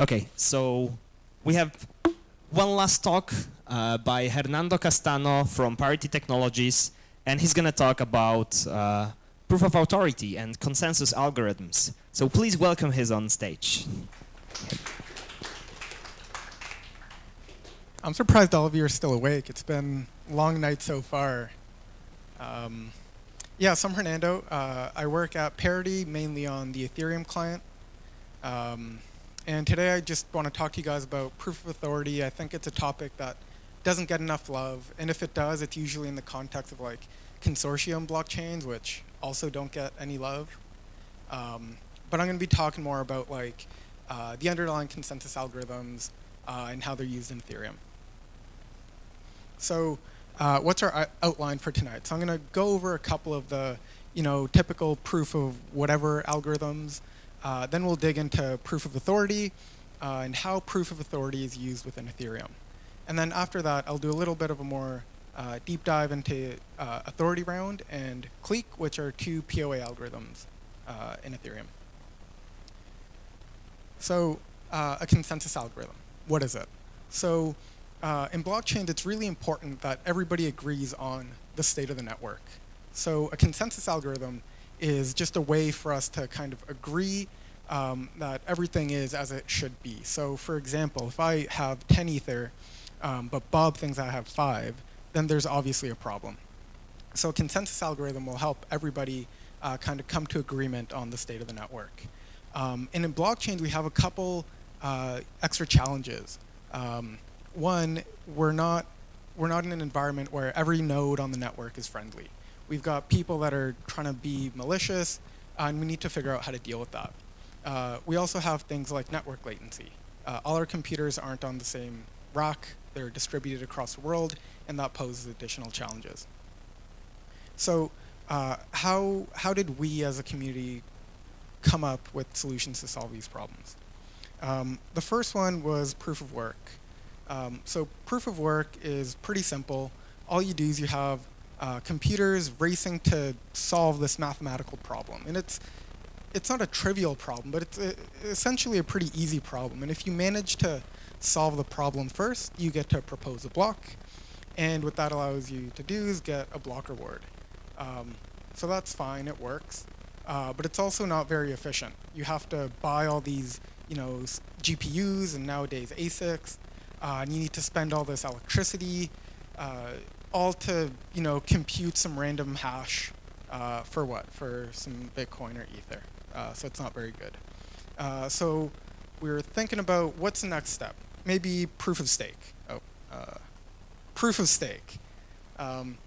Okay, so we have one last talk uh, by Hernando Castano from Parity Technologies, and he's going to talk about uh, proof of authority and consensus algorithms. So please welcome his on stage. I'm surprised all of you are still awake. It's been a long night so far. Um, yeah, so I'm Hernando. Uh, I work at Parity, mainly on the Ethereum client. Um, and today I just want to talk to you guys about proof of authority. I think it's a topic that doesn't get enough love. And if it does, it's usually in the context of like consortium blockchains, which also don't get any love. Um, but I'm going to be talking more about like uh, the underlying consensus algorithms uh, and how they're used in Ethereum. So uh, what's our outline for tonight? So I'm going to go over a couple of the you know, typical proof of whatever algorithms. Uh, then we'll dig into proof of authority uh, and how proof of authority is used within Ethereum. And then after that, I'll do a little bit of a more uh, deep dive into uh, authority round and clique, which are two POA algorithms uh, in Ethereum. So a consensus algorithm, what is it? So in blockchain, it's really important that everybody agrees on the state of the network. So a consensus algorithm is just a way for us to kind of agree um, that everything is as it should be. So for example, if I have 10 Ether, um, but Bob thinks I have 5, then there's obviously a problem. So a consensus algorithm will help everybody uh, kind of come to agreement on the state of the network. Um, and in blockchains, we have a couple uh, extra challenges. Um, one, we're not, we're not in an environment where every node on the network is friendly. We've got people that are trying to be malicious, and we need to figure out how to deal with that. Uh, we also have things like network latency. Uh, all our computers aren't on the same rack. They're distributed across the world, and that poses additional challenges. So uh, how, how did we as a community come up with solutions to solve these problems? Um, the first one was proof of work. Um, so proof of work is pretty simple. All you do is you have uh, computers racing to solve this mathematical problem. And it's, it's not a trivial problem, but it's a, essentially a pretty easy problem. And if you manage to solve the problem first, you get to propose a block. And what that allows you to do is get a block reward. Um, so that's fine, it works. Uh, but it's also not very efficient. You have to buy all these you know, GPUs and nowadays ASICs uh, and you need to spend all this electricity, uh, all to you know compute some random hash uh, for what? For some Bitcoin or Ether. Uh, so it's not very good. Uh, so we were thinking about what's the next step? Maybe proof of stake. Oh, uh, proof of stake. Um,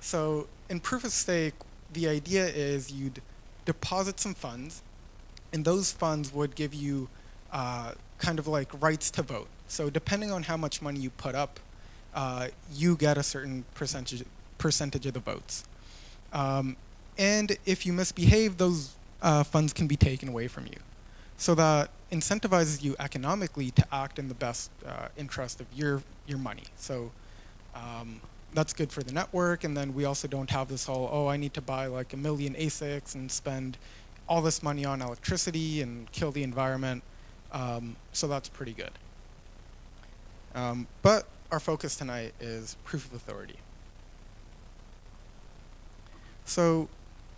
so in proof of stake, the idea is you'd deposit some funds, and those funds would give you kind of like rights to vote. So depending on how much money you put up, uh, you get a certain percentage percentage of the votes. Um, and if you misbehave, those uh, funds can be taken away from you. So that incentivizes you economically to act in the best uh, interest of your, your money. So um, that's good for the network. And then we also don't have this whole, oh, I need to buy like a million ASICs and spend all this money on electricity and kill the environment. Um, so that's pretty good. Um, but our focus tonight is proof of authority. So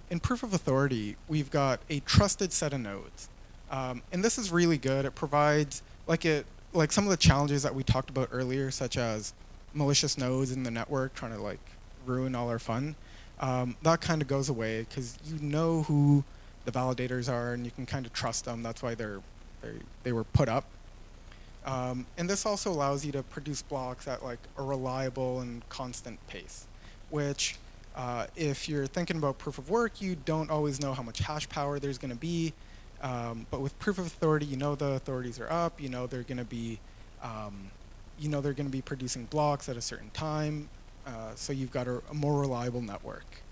in proof of authority, we've got a trusted set of nodes. Um, and this is really good. It provides, like it, like some of the challenges that we talked about earlier, such as malicious nodes in the network trying to like ruin all our fun. Um, that kind of goes away because you know who the validators are and you can kind of trust them. That's why they're, they they were put up. Um, and this also allows you to produce blocks at like a reliable and constant pace, which uh, if you're thinking about proof of work, you don't always know how much hash power there's going to be. Um, but with proof of authority, you know the authorities are up. You know they're going to be, um, you know they're going to be producing blocks at a certain time. Uh, so you've got a, a, more reliable network.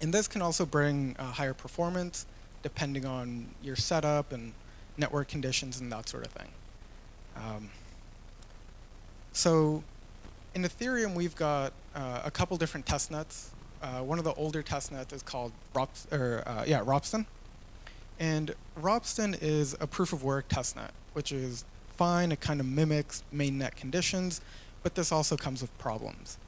And this can also bring uh, higher performance depending on your setup and network conditions and that sort of thing. Um, so in Ethereum, we've got uh, a couple different testnets. Uh, one of the older testnets is called Rops, or, uh, yeah, Ropsten. And Ropsten is a proof of work testnet. which is fine. It kind of mimics mainnet conditions, but this also comes with problems.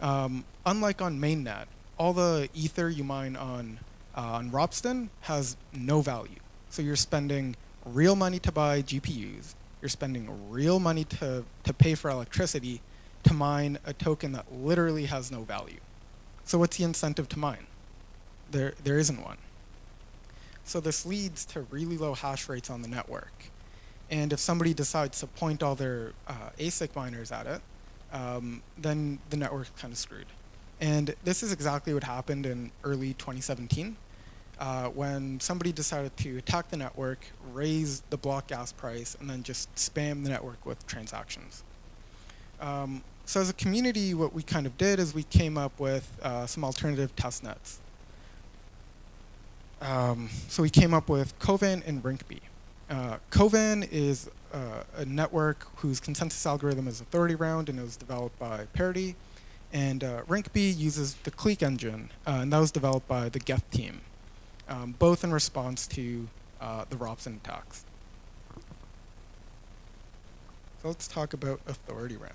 Um, unlike on mainnet, all the ether you mine on uh, on Ropsten has no value. So you're spending real money to buy GPUs. You're spending real money to, to pay for electricity to mine a token that literally has no value. So what's the incentive to mine? There, there isn't one. So this leads to really low hash rates on the network. And if somebody decides to point all their uh, ASIC miners at it, um, then the network's kind of screwed. And this is exactly what happened in early 2017 uh, when somebody decided to attack the network, raise the block gas price, and then just spam the network with transactions. Um, so as a community, what we kind of did is we came up with uh, some alternative test nets. Um, so we came up with Kovan and Rinkeby. Uh, Kovan is uh, a network whose consensus algorithm is authority round and it was developed by Parity. And uh, Rinkeby uses the Clique engine, uh, and that was developed by the Geth team, um, both in response to uh, the Ropsten attacks. So let's talk about authority round.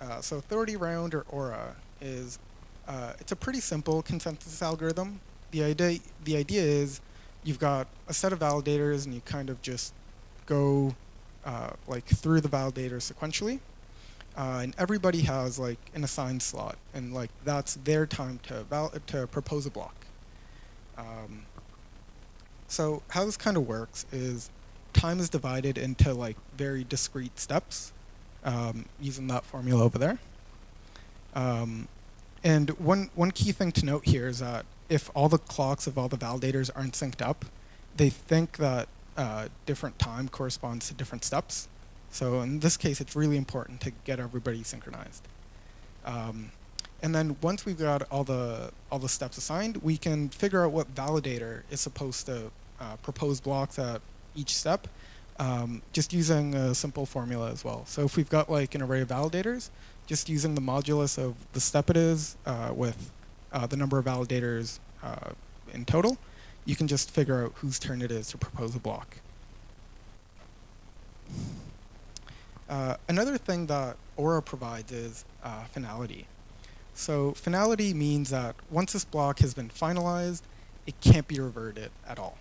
Uh, so authority round or Aura is uh, it's a pretty simple consensus algorithm. The idea the idea is you've got a set of validators and you kind of just go uh, like through the validators sequentially. Uh, and everybody has like an assigned slot, and like that's their time to to propose a block. Um, so how this kind of works is time is divided into like very discrete steps um, using that formula over there. Um, and one, one key thing to note here is that if all the clocks of all the validators aren't synced up, they think that uh, different time corresponds to different steps. So in this case, it's really important to get everybody synchronized. Um, and then once we've got all the all the steps assigned, we can figure out what validator is supposed to uh, propose blocks at each step, um, just using a simple formula as well. So if we've got like an array of validators, just using the modulus of the step it is uh, with uh, the number of validators uh, in total, you can just figure out whose turn it is to propose a block. Uh, another thing that Aura provides is uh, finality. So finality means that once this block has been finalized, it can't be reverted at all.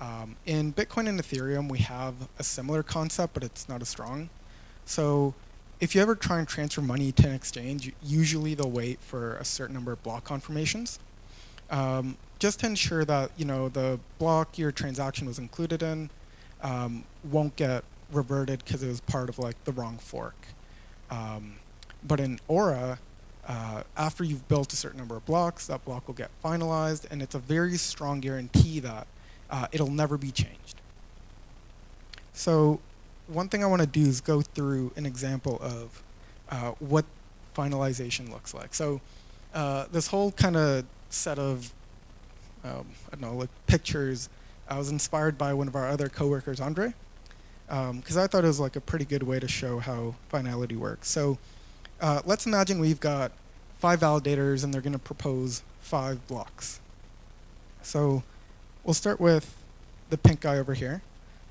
Um, in Bitcoin and Ethereum, we have a similar concept, but it's not as strong. So if you ever try and transfer money to an exchange, usually they'll wait for a certain number of block confirmations. Um, just to ensure that you know the block your transaction was included in um, won't get reverted because it was part of like the wrong fork. Um, but in Aura, uh, after you've built a certain number of blocks, that block will get finalized, and it's a very strong guarantee that uh, it'll never be changed. So one thing I want to do is go through an example of uh, what finalization looks like. So uh, this whole kind of set of, um, I don't know, like pictures, I was inspired by one of our other coworkers, Andre because um, I thought it was like a pretty good way to show how finality works. So uh, let's imagine we've got five validators and they're going to propose five blocks. So we'll start with the pink guy over here.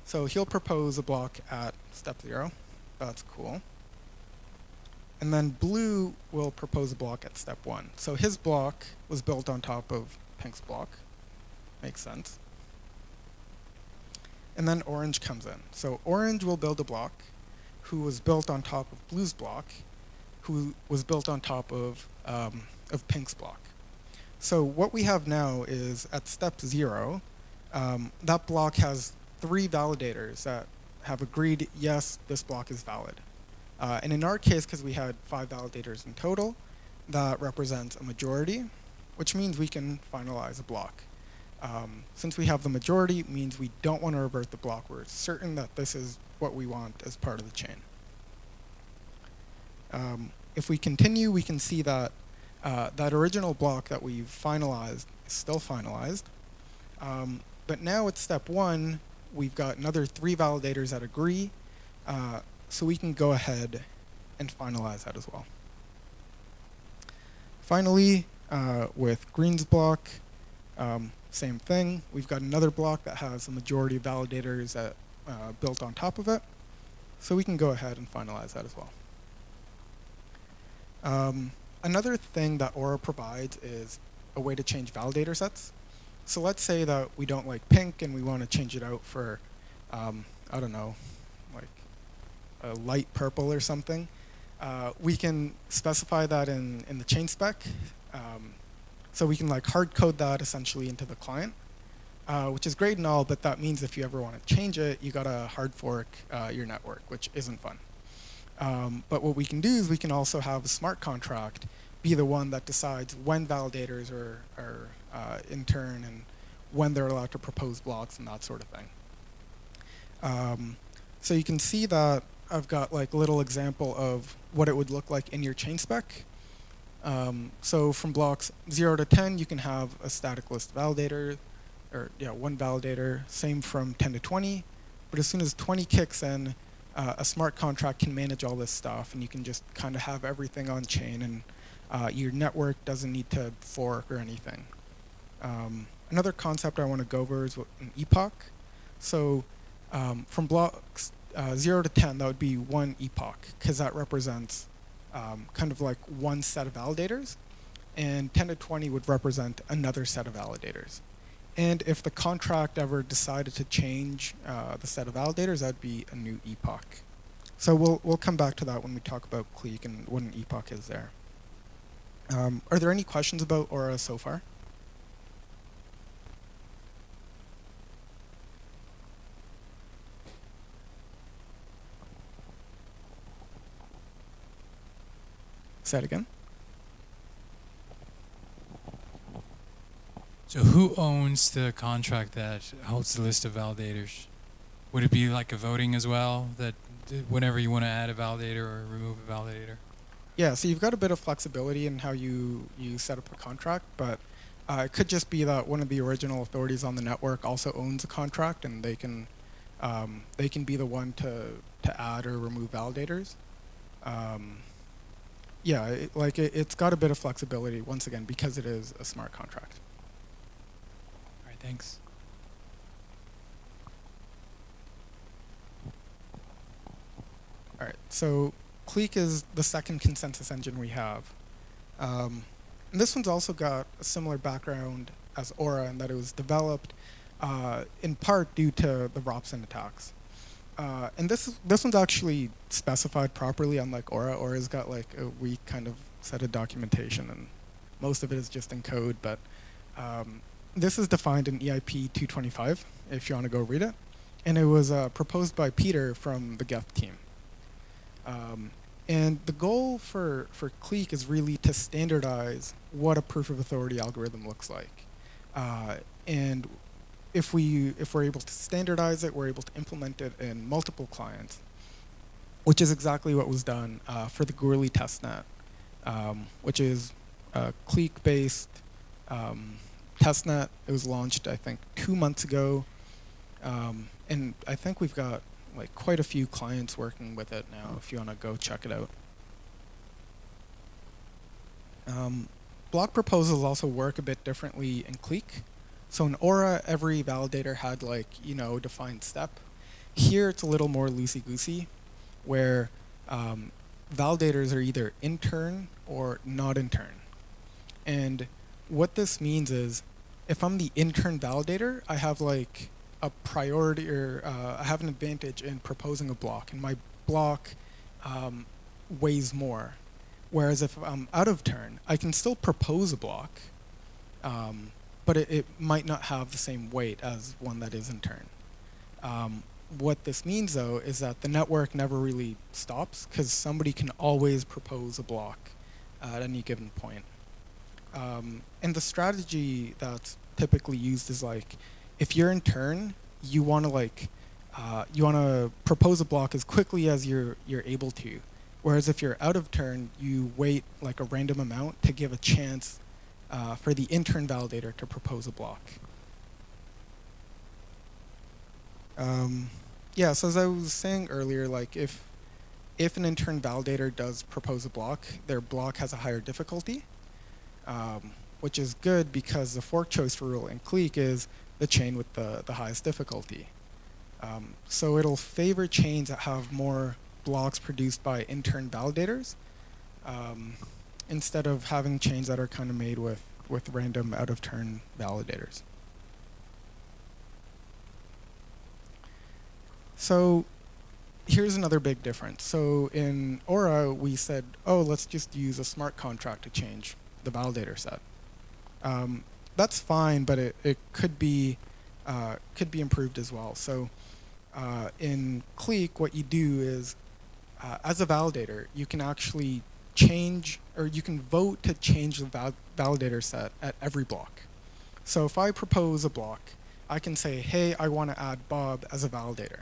So he'll propose a block at step zero. That's cool. And then blue will propose a block at step one. So his block was built on top of pink's block. Makes sense and then orange comes in. So orange will build a block who was built on top of blue's block, who was built on top of, um, of pink's block. So what we have now is at step zero, um, that block has three validators that have agreed, yes, this block is valid. Uh, and in our case, because we had five validators in total, that represents a majority, which means we can finalize a block. Um, since we have the majority, means we don't want to revert the block. We're certain that this is what we want as part of the chain. Um, if we continue, we can see that uh, that original block that we've finalized is still finalized. Um, but now at step one, we've got another three validators that agree, uh, so we can go ahead and finalize that as well. Finally, uh, with Green's block, um, same thing. We've got another block that has a majority of validators that uh, built on top of it. So we can go ahead and finalize that as well. Um, another thing that Aura provides is a way to change validator sets. So let's say that we don't like pink and we want to change it out for, um, I don't know, like a light purple or something. Uh, we can specify that in, in the chain spec. Um, so we can like hard code that essentially into the client, uh, which is great and all, but that means if you ever want to change it, you got to hard fork uh, your network, which isn't fun. Um, but what we can do is we can also have a smart contract be the one that decides when validators are, are uh, in turn and when they're allowed to propose blocks and that sort of thing. Um, so you can see that I've got like a little example of what it would look like in your chain spec. Um, so from blocks 0 to 10, you can have a static list validator, or yeah, one validator. Same from 10 to 20. But as soon as 20 kicks in, uh, a smart contract can manage all this stuff, and you can just kind of have everything on chain, and uh, your network doesn't need to fork or anything. Um, another concept I want to go over is an epoch. So um, from blocks uh, 0 to 10, that would be one epoch, because that represents um, kind of like one set of validators. And 10 to 20 would represent another set of validators. And if the contract ever decided to change uh, the set of validators, that would be a new epoch. So we'll, we'll come back to that when we talk about Clique and what an epoch is there. Um, are there any questions about Aura so far? Say it again. So who owns the contract that holds the list of validators? Would it be like a voting as well, that whenever you want to add a validator or remove a validator? Yeah, so you've got a bit of flexibility in how you, you set up a contract, but uh, it could just be that one of the original authorities on the network also owns a contract and they can, um, they can be the one to, to add or remove validators. Um, yeah, it, like it, it's got a bit of flexibility once again because it is a smart contract. Thanks. All right, so Clique is the second consensus engine we have. Um, and this one's also got a similar background as Aura in that it was developed uh, in part due to the Ropsten attacks. Uh, and this this one's actually specified properly, unlike Aura. Aura's got like a weak kind of set of documentation, and most of it is just in code. But um, this is defined in EIP 225, if you want to go read it. And it was uh, proposed by Peter from the Geth team. Um, and the goal for, for Clique is really to standardize what a proof of authority algorithm looks like. Uh, and if we if we're able to standardize it, we're able to implement it in multiple clients, which is exactly what was done uh, for the Goerli testnet, um, which is a clique-based um, testnet. It was launched, I think, two months ago, um, and I think we've got like quite a few clients working with it now. If you want to go check it out. Um, block proposals also work a bit differently in Clique. So in Aura, every validator had like, you know, defined step. Here it's a little more loosey-goosey, where um, validators are either in turn or not in turn. And what this means is, if I'm the in-turn validator, I have like a priority or uh, I have an advantage in proposing a block, and my block um, weighs more. Whereas if I'm out of turn, I can still propose a block, um, but it, it, might not have the same weight as one that is in turn. Um, what this means, though, is that the network never really stops because somebody can always propose a block at any given point. Um, and the strategy that's typically used is like, if you're in turn, you want to like, uh, you want to propose a block as quickly as you're you're able to. Whereas if you're out of turn, you wait like a random amount to give a chance uh, for the in-turn validator to propose a block. Um, yeah, so as I was saying earlier, like if if an in-turn validator does propose a block, their block has a higher difficulty, um, which is good because the fork choice rule in Clique is the chain with the, the highest difficulty. Um, so it'll favor chains that have more blocks produced by in-turn validators um, instead of having chains that are kind of made with, with random out of turn validators. So here's another big difference. So in Aura, we said, oh, let's just use a smart contract to change the validator set. Um, that's fine, but it, it could be uh, could be improved as well. So uh, in Clique, what you do is, uh, as a validator, you can actually change or you can vote to change the val validator set at every block. So if I propose a block, I can say, hey, I want to add Bob as a validator.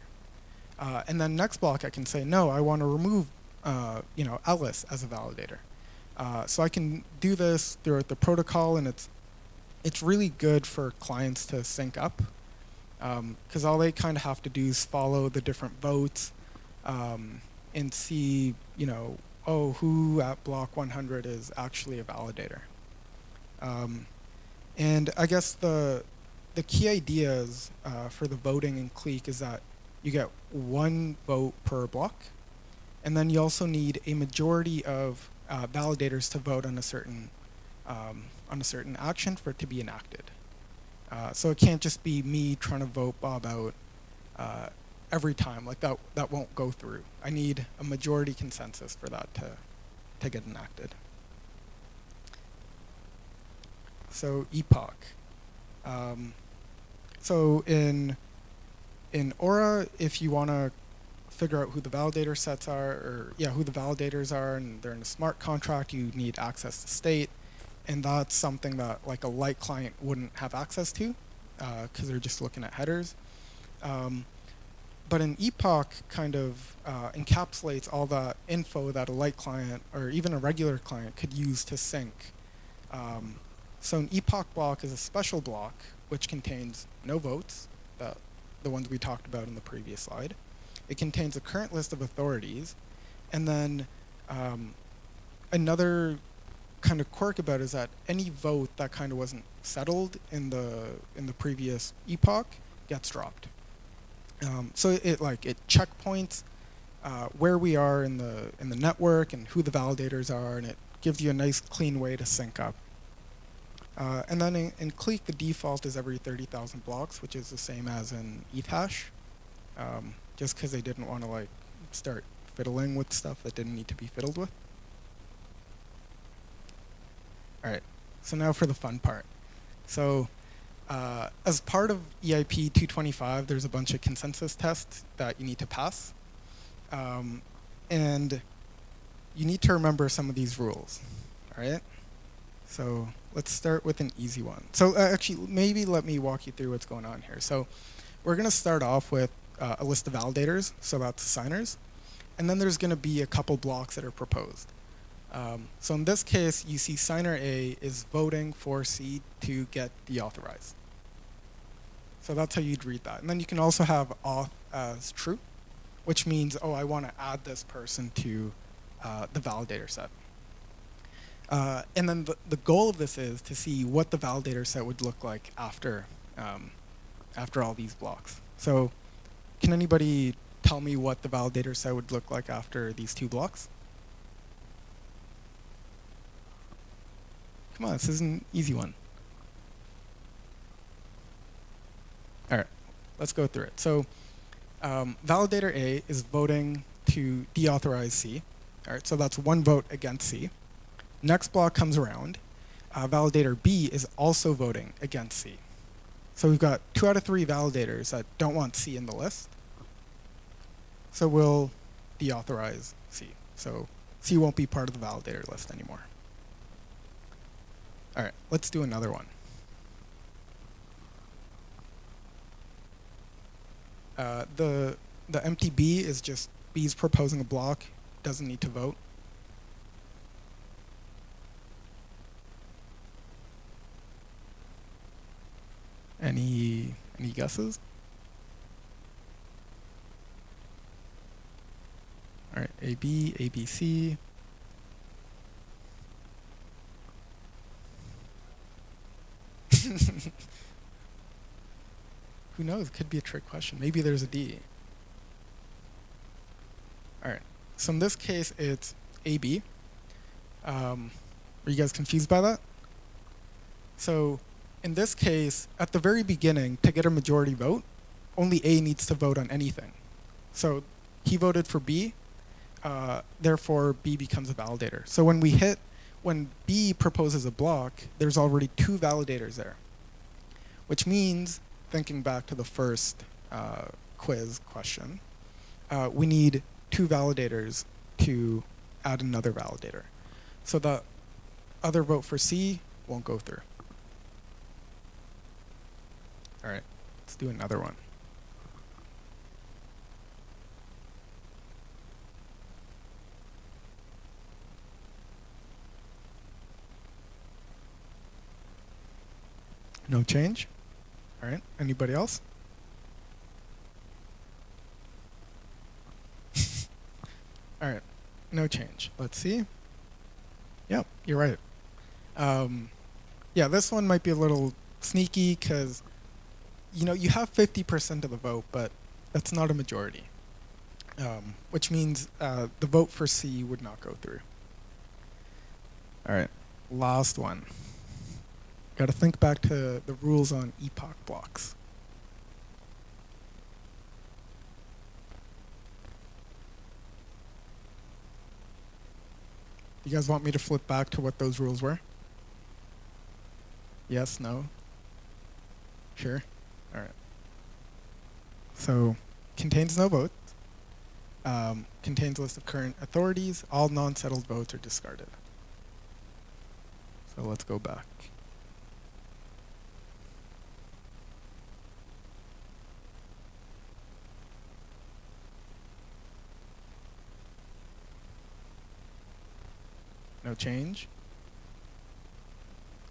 Uh, and then next block, I can say, no, I want to remove, uh, you know, Alice as a validator. Uh, so I can do this throughout the protocol, and it's it's really good for clients to sync up, because um, all they kind of have to do is follow the different votes um, and see, you know, oh, who at block 100 is actually a validator. Um, and I guess the the key ideas uh, for the voting in Clique is that you get one vote per block. And then you also need a majority of uh, validators to vote on a certain um, on a certain action for it to be enacted. Uh, so it can't just be me trying to vote Bob out uh, every time. Like that that won't go through. I need a majority consensus for that to to get enacted. So epoch. Um, so in in Aura, if you want to figure out who the validator sets are, or yeah, who the validators are, and they're in a smart contract, you need access to state, and that's something that like a light client wouldn't have access to, because uh, they're just looking at headers. Um, but an epoch kind of uh, encapsulates all the info that a light client or even a regular client could use to sync. Um, so an epoch block is a special block which contains no votes that the ones we talked about in the previous slide. It contains a current list of authorities, and then um, another kind of quirk about it is that any vote that kind of wasn't settled in the in the previous epoch gets dropped. Um, so it, like it checkpoints uh, where we are in the in the network and who the validators are, and it gives you a nice clean way to sync up. Uh, and then in, in, Clique, the default is every 30,000 blocks, which is the same as in Ethash, um, just because they didn't want to like start fiddling with stuff that didn't need to be fiddled with. All right, so now for the fun part. So uh, as part of EIP 225, there's a bunch of consensus tests that you need to pass. Um, and you need to remember some of these rules, all right? So let's start with an easy one. So uh, actually, maybe let me walk you through what's going on here. So we're going to start off with uh, a list of validators, so that's signers. And then there's going to be a couple blocks that are proposed. Um, so in this case, you see signer A is voting for C to get deauthorized. So that's how you'd read that. And then you can also have auth as true, which means, oh, I want to add this person to uh, the validator set. Uh, and then the, the goal of this is to see what the validator set would look like after, um, after all these blocks. So can anybody tell me what the validator set would look like after these two blocks? Come on, this is an easy one. All right, let's go through it. So um, validator A is voting to deauthorize C. All right, so that's one vote against C. Next block comes around. Uh, validator B is also voting against C. So we've got two out of three validators that don't want C in the list. So we'll deauthorize C. So C won't be part of the validator list anymore. All right, let's do another one. Uh, the the empty B is just B's proposing a block, doesn't need to vote. Any guesses? All right, AB, ABC. Who knows? Could be a trick question. Maybe there's a D. All right. So in this case, it's AB. Um, are you guys confused by that? So in this case, at the very beginning, to get a majority vote, only A needs to vote on anything. So he voted for B, uh, therefore B becomes a validator. So when we hit, when B proposes a block, there's already two validators there, which means, thinking back to the first uh, quiz question, uh, we need two validators to add another validator. So the other vote for C won't go through. All right, let's do another one. No change? All right, anybody else? All right, no change. Let's see. Yep, you're right. Um, yeah, this one might be a little sneaky because, you know, you have 50% of the vote, but that's not a majority, um, which means uh, the vote for C would not go through. All right, last one. Got to think back to the rules on epoch blocks. You guys want me to flip back to what those rules were? Yes, no? Sure? All right. So, contains no votes, um, contains list of current authorities, all non-settled votes are discarded. So let's go back. No change.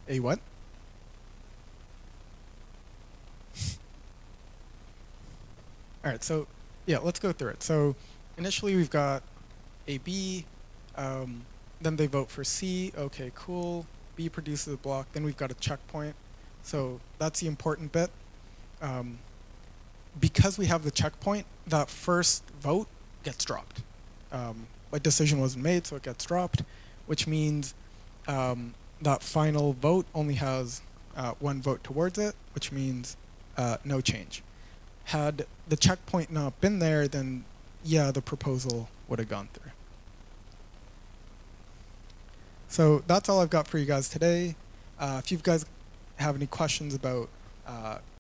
A what? All right, so yeah, let's go through it. So initially we've got A, B, um, then they vote for C. Okay, cool. B produces a block. Then we've got a checkpoint. So that's the important bit. Um, because we have the checkpoint, that first vote gets dropped. Um, a decision wasn't made, so it gets dropped, which means um, that final vote only has uh, one vote towards it, which means uh, no change. Had the checkpoint not been there, then yeah, the proposal would have gone through. So that's all I've got for you guys today. Uh, if you guys have any questions about uh,